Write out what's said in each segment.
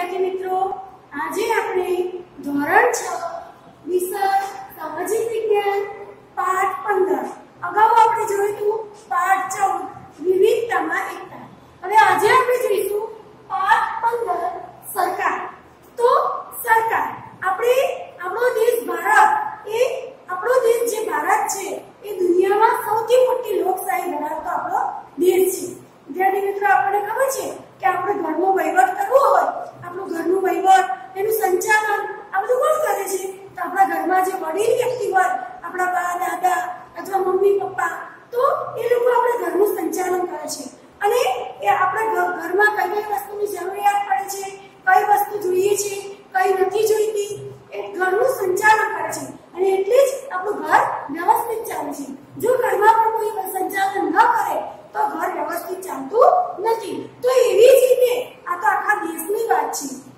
વિદ્યાર્થી મિત્રો, આજે આપણે ધોરણ છ, વિષય, સામાજિક વિજ્ઞાન, પાઠ પંદર. અગાઉ આપણે જોયું હતું પાઠ ચૌદ, વિવિધતામાં એકતા. હવે આજે આપણે જોઈશું પાઠ પંદર, સરકાર. તો સરકાર, આપણે આપણો દેશ ભારત, એ આપણો દેશ જે ભારત છે, એ દુનિયામાં સૌથી મોટી લોકશાહી ધરાવતો આપણો દેશ છે. વિદ્યાર્થી મિત્રો, આપણને ખબર છે કે આપણે ધર્મો વહીવટ કરવો હોય આપણું ઘરનું વહીવટ, એનું સંચાલન, આ બધું કોણ કરે છે? તો આપણા ઘરમાં જે વડીલ વ્યક્તિ હોય, આપણા બા, દાદા અથવા મમ્મી, પપ્પા, તો એ લોકો આપણા ઘરનું સંચાલન કરે છે. અને એ આપણા ઘરમાં કઈ કઈ વસ્તુની જરૂરિયાત પડે છે, કઈ વસ્તુ જોઈએ છે, કઈ નથી જોઈતી, એ ઘરનું સંચાલન કરે છે. અને એટલે જ આપણું ઘર વ્યવસ્થિત ચાલે છે. જો ઘરમાં પણ કોઈ સંચાલન ન કરે તો ઘર વ્યવસ્થિત ચાલતું નથી. તો એવી જ રીતે આ તો આખા દેશની વાત છે.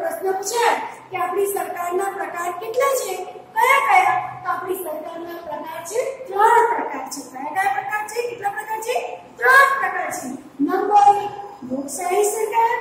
પ્રશ્ન પૂછાય કે આપણી સરકારના પ્રકાર કેટલા છે કયા કયા તો આપણી સરકારના પ્રકાર છે ત્રણ પ્રકાર છે કયા કયા પ્રકાર છે કેટલા પ્રકાર છે ત્રણ પ્રકાર છે નંબર એક લોકશાહી સરકાર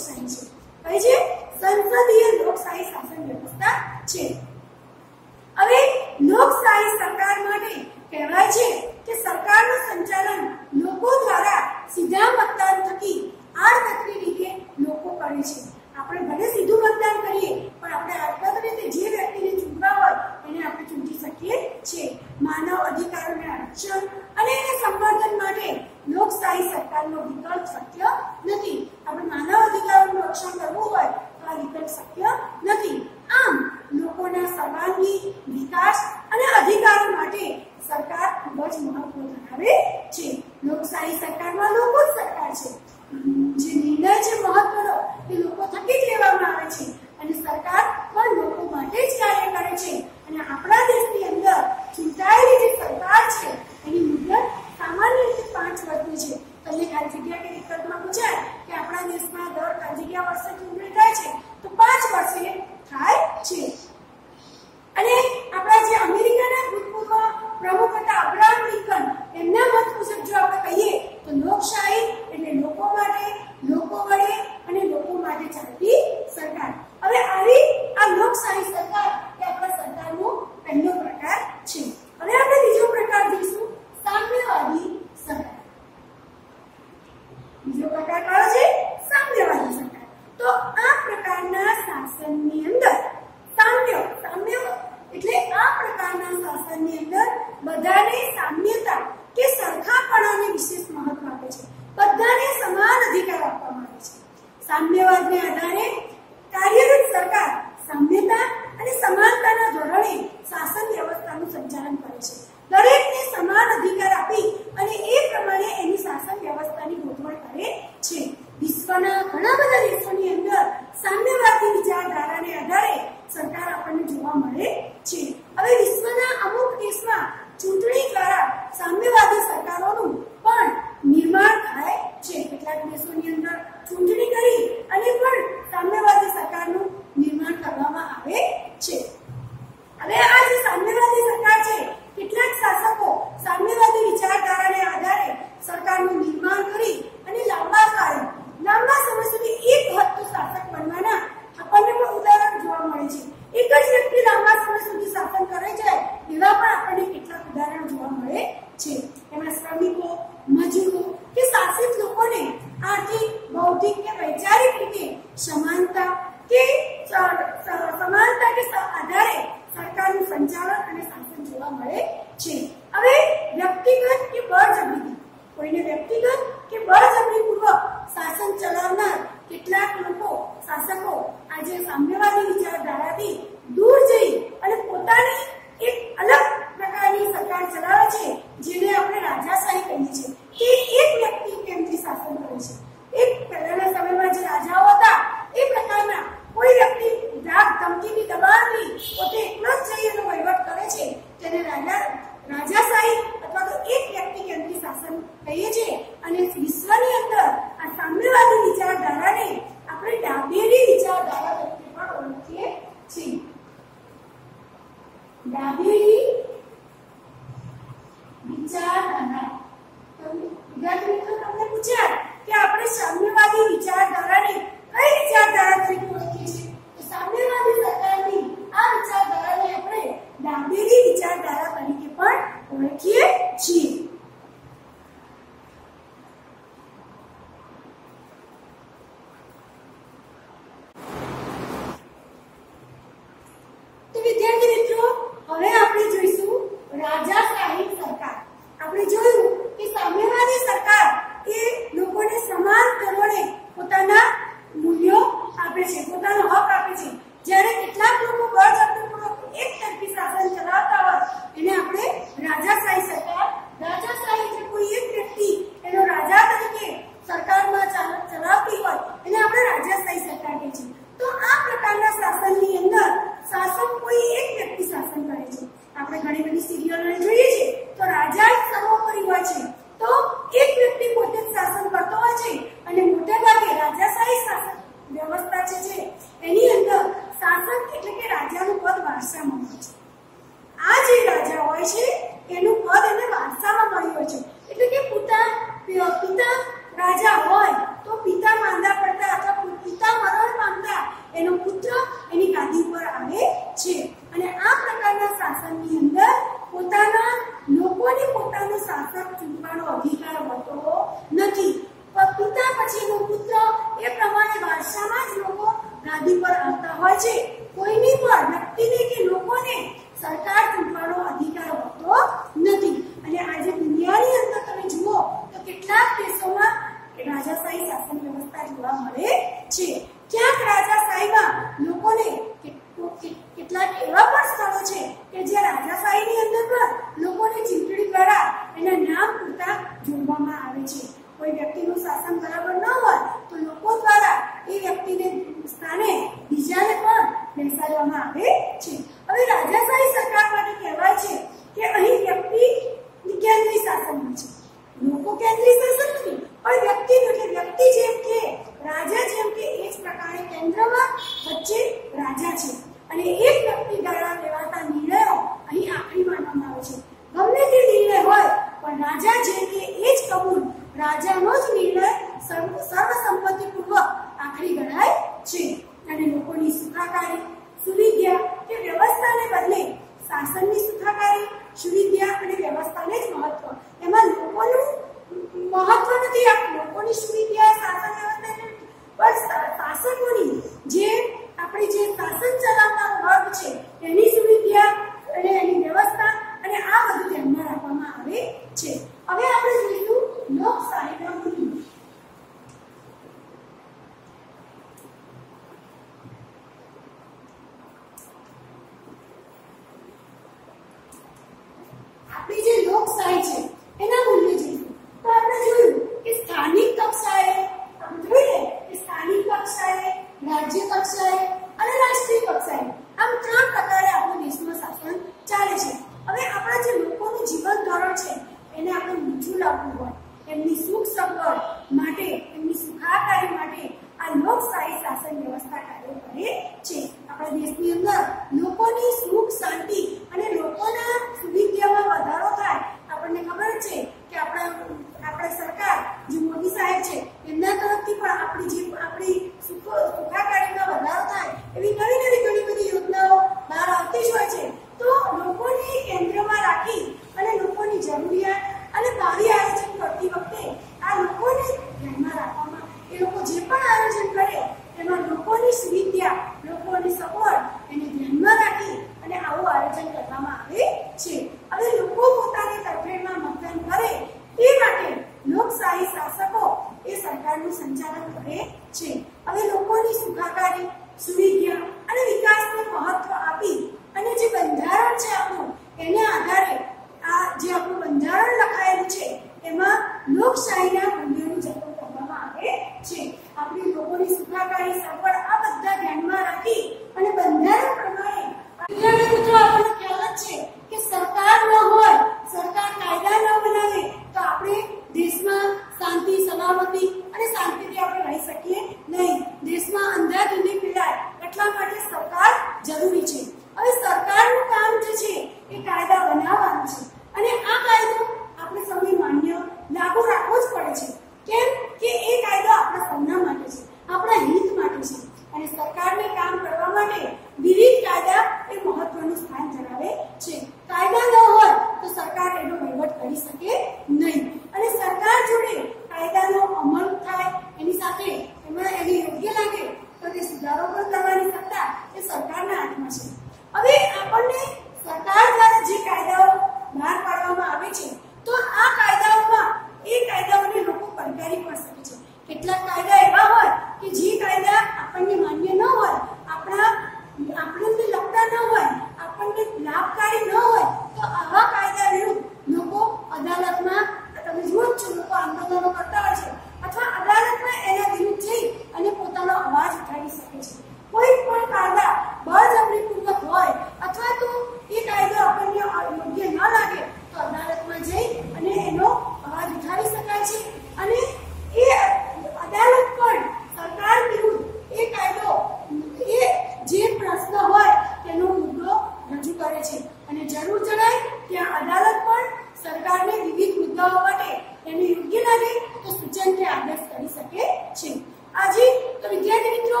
કરી શકે છે. આજે તો વિદ્યાર્થી મિત્રો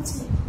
announcement.